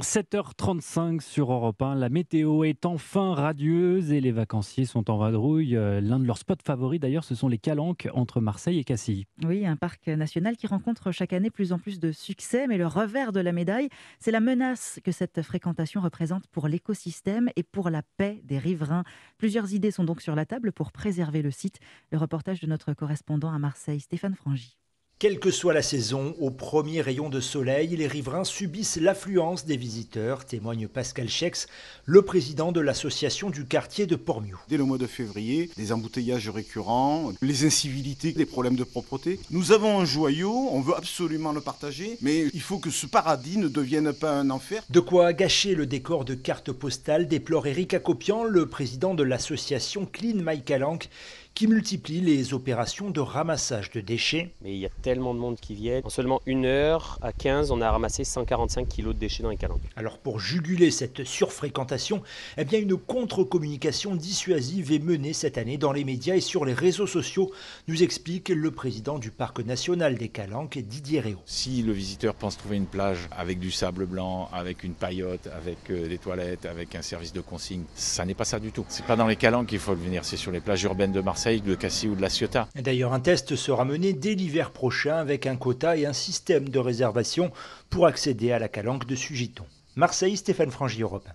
7h35 sur Europe 1, la météo est enfin radieuse et les vacanciers sont en vadrouille. Euh, l'un de leurs spots favoris d'ailleurs, ce sont les calanques entre Marseille et Cassis. Oui, un parc national qui rencontre chaque année plus en plus de succès, mais le revers de la médaille, c'est la menace que cette fréquentation représente pour l'écosystème et pour la paix des riverains. Plusieurs idées sont donc sur la table pour préserver le site. Le reportage de notre correspondant à Marseille, Stéphane Frangy. Quelle que soit la saison, au premier rayon de soleil, les riverains subissent l'affluence des visiteurs, témoigne Pascal Chex, le président de l'association du quartier de Pormiou. Dès le mois de février, des embouteillages récurrents, les incivilités, des problèmes de propreté. Nous avons un joyau, on veut absolument le partager, mais il faut que ce paradis ne devienne pas un enfer. De quoi gâcher le décor de carte postale, déplore Eric Acopian, le président de l'association Clean My Calanque, qui multiplie les opérations de ramassage de déchets. Mais il y a tellement de monde qui vient. En seulement une heure, à 15, on a ramassé 145 kilos de déchets dans les calanques. Alors pour juguler cette surfréquentation, eh bien une contre-communication dissuasive est menée cette année dans les médias et sur les réseaux sociaux, nous explique le président du parc national des Calanques, Didier Réau. Si le visiteur pense trouver une plage avec du sable blanc, avec une paillote, avec euh, des toilettes, avec un service de consigne, ça n'est pas ça du tout. C'est pas dans les Calanques qu'il faut venir, c'est sur les plages urbaines de Marseille D'ailleurs, un test sera mené dès l'hiver prochain avec un quota et un système de réservation pour accéder à la calanque de Sugiton. Marseille, Stéphane Frangy, Europe.